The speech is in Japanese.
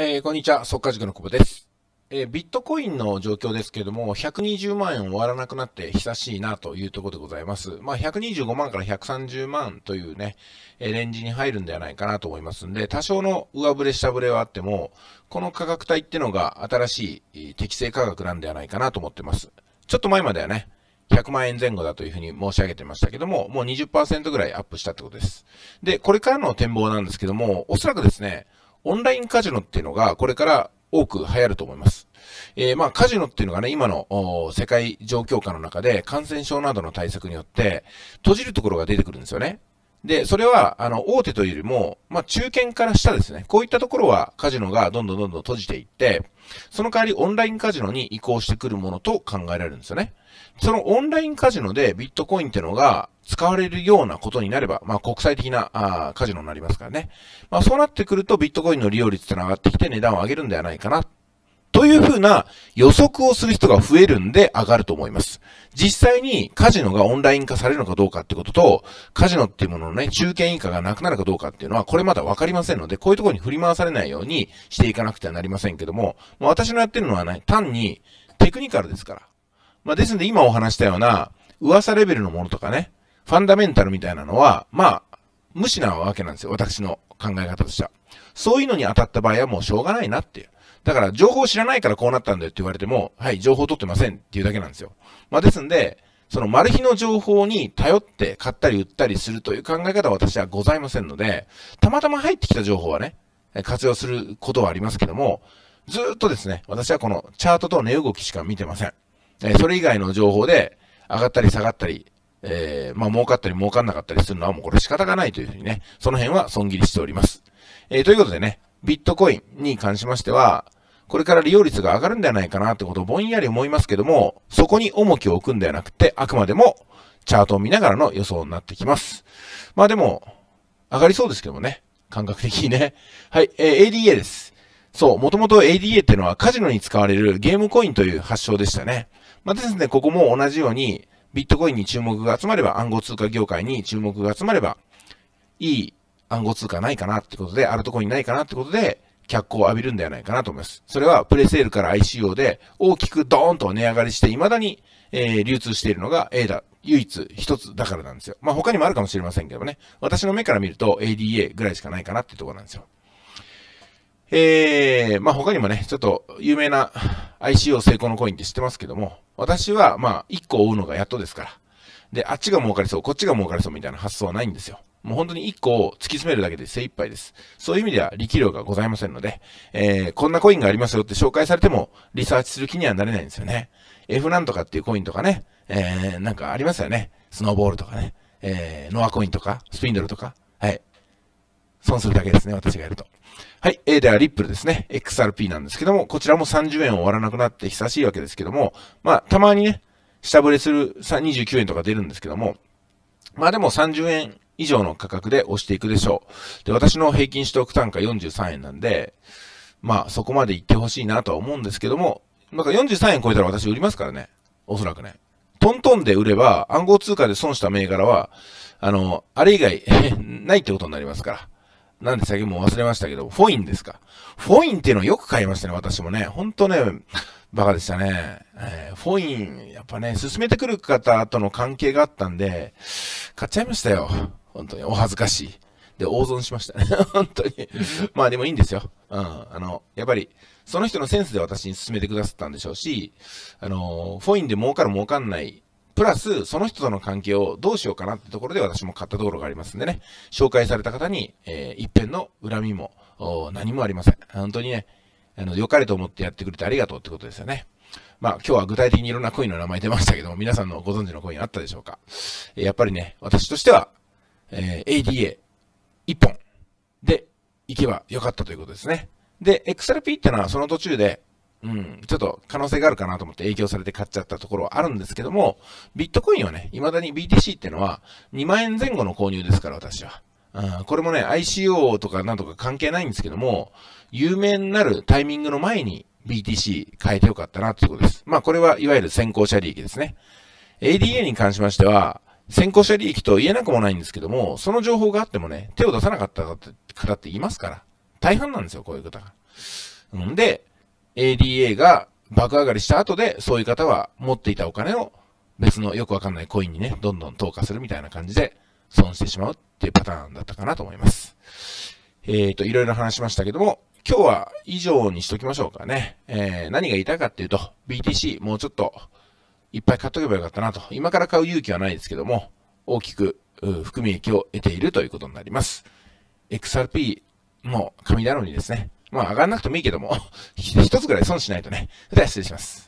えー、こんにちは、速稼塾の久保です。えー、ビットコインの状況ですけども、120万円終わらなくなって久しいなというところでございます。まあ、125万から130万というね、えー、レンジに入るんではないかなと思いますんで、多少の上振れ下振れはあっても、この価格帯ってのが新しい適正価格なんではないかなと思ってます。ちょっと前まではね、100万円前後だというふうに申し上げてましたけども、もう20%ぐらいアップしたってことです。で、これからの展望なんですけども、おそらくですね、オンラインカジノっていうのがこれから多く流行ると思います。えー、まあ、カジノっていうのがね、今の世界状況下の中で感染症などの対策によって閉じるところが出てくるんですよね。で、それは、あの、大手というよりも、まあ、中堅から下ですね。こういったところはカジノがどんどんどんどん閉じていって、その代わりオンラインカジノに移行してくるものと考えられるんですよね。そのオンラインカジノでビットコインっていうのが使われるようなことになれば、まあ国際的なあカジノになりますからね。まあそうなってくるとビットコインの利用率ってのが上がってきて値段を上げるんではないかな。というふうな予測をする人が増えるんで上がると思います。実際にカジノがオンライン化されるのかどうかってことと、カジノっていうもののね、中堅以下がなくなるかどうかっていうのは、これまだわかりませんので、こういうところに振り回されないようにしていかなくてはなりませんけども、もう私のやってるのはね、単にテクニカルですから。まあですので今お話したような噂レベルのものとかね、ファンダメンタルみたいなのは、まあ、無視なわけなんですよ。私の考え方としては。そういうのに当たった場合はもうしょうがないなっていう。だから、情報知らないからこうなったんだよって言われても、はい、情報取ってませんっていうだけなんですよ。まあですんで、そのマル秘の情報に頼って買ったり売ったりするという考え方は私はございませんので、たまたま入ってきた情報はね、活用することはありますけども、ずっとですね、私はこのチャートと値動きしか見てません。えそれ以外の情報で上がったり下がったり、えー、まあ儲かったり儲かんなかったりするのはもうこれ仕方がないというふうにね、その辺は損切りしております。えー、ということでね、ビットコインに関しましては、これから利用率が上がるんではないかなってことをぼんやり思いますけども、そこに重きを置くんではなくて、あくまでもチャートを見ながらの予想になってきます。まあでも、上がりそうですけどもね、感覚的にね。はい、えー、ADA です。そう、もともと ADA っていうのはカジノに使われるゲームコインという発祥でしたね。まあですね、ここも同じように、ビットコインに注目が集まれば、暗号通貨業界に注目が集まれば、いい暗号通貨ないかなってことで、アルトコインないかなってことで、脚光を浴びるんではないかなと思います。それはプレセールから ICO で大きくドーンと値上がりして未だに、えー、流通しているのが A だ。唯一一つだからなんですよ。まあ他にもあるかもしれませんけどね。私の目から見ると ADA ぐらいしかないかなってところなんですよ。えー、まあ他にもね、ちょっと有名な ICO 成功のコインって知ってますけども、私はまあ1個追うのがやっとですから。で、あっちが儲かりそう、こっちが儲かりそうみたいな発想はないんですよ。もう本当に1個を突き詰めるだけで精一杯です。そういう意味では力量がございませんので、えー、こんなコインがありますよって紹介されてもリサーチする気にはなれないんですよね。F なんとかっていうコインとかね、えー、なんかありますよね。スノーボールとかね、えー、ノアコインとか、スピンドルとか、はい。損するだけですね、私がやると。はい。A ではリップルですね。XRP なんですけども、こちらも30円終わらなくなって久しいわけですけども、まあ、たまにね、下振れする29円とか出るんですけども、まあでも30円以上の価格で押していくでしょう。で、私の平均取得単価43円なんで、まあそこまで行ってほしいなとは思うんですけども、なんか43円超えたら私売りますからね。おそらくね。トントンで売れば暗号通貨で損した銘柄は、あの、あれ以外 ないってことになりますから。なんで先も忘れましたけど、フォインですか。フォインっていうのをよく買いましたね、私もね。ほんとね、バカでしたね。えー、フォイン、やっぱね、進めてくる方との関係があったんで、買っちゃいましたよ。本当に、お恥ずかしい。で、大損しましたね。本当に。まあでもいいんですよ。うん。あの、やっぱり、その人のセンスで私に進めてくださったんでしょうし、あの、フォインで儲かる儲かんないプラス、その人との関係をどうしようかなってところで私も買ったところがありますんでね、紹介された方に、えー、一辺の恨みも、何もありません。本当にね、あの、良かれと思ってやってくれてありがとうってことですよね。まあ今日は具体的にいろんなコインの名前出ましたけども、皆さんのご存知のコインあったでしょうか。やっぱりね、私としては、えー、ADA 一本で行けばよかったということですね。で、XRP ってのはその途中で、うん、ちょっと可能性があるかなと思って影響されて買っちゃったところはあるんですけども、ビットコインはね、未だに BTC ってのは2万円前後の購入ですから、私は。うん、これもね、ICO とかなんとか関係ないんですけども、有名になるタイミングの前に BTC 変えてよかったなっていうことです。まあこれはいわゆる先行者利益ですね。ADA に関しましては、先行者利益と言えなくもないんですけども、その情報があってもね、手を出さなかった方って言いますから。大半なんですよ、こういう方が。んで、ADA が爆上がりした後で、そういう方は持っていたお金を別のよくわかんないコインにね、どんどん投下するみたいな感じで損してしまうっていうパターンだったかなと思います。えっ、ー、と、いろいろ話しましたけども、今日は以上にしときましょうかね。えー、何が言いたいかっていうと、BTC もうちょっといっぱい買っとけばよかったなと。今から買う勇気はないですけども、大きく含み益を得ているということになります。XRP も紙頼みですね。まあ上がんなくてもいいけども、一つぐらい損しないとね。では失礼します。